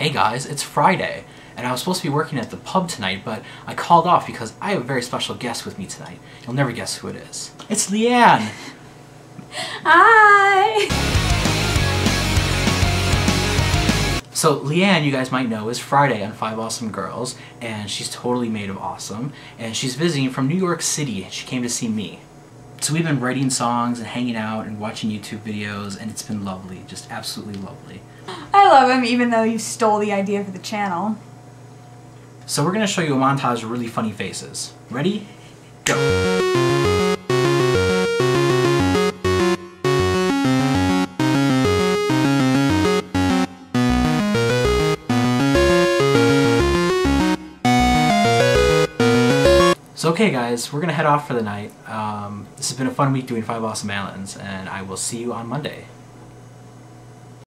hey guys, it's Friday, and I was supposed to be working at the pub tonight, but I called off because I have a very special guest with me tonight. You'll never guess who it is. It's Liane! Hi! So Liane, you guys might know, is Friday on Five Awesome Girls, and she's totally made of awesome, and she's visiting from New York City. She came to see me. So we've been writing songs and hanging out and watching YouTube videos, and it's been lovely, just absolutely lovely. I love him even though you stole the idea for the channel. So we're going to show you a montage of really funny faces. Ready? Go! So okay guys, we're gonna head off for the night. Um, this has been a fun week doing Five Awesome Alans, and I will see you on Monday.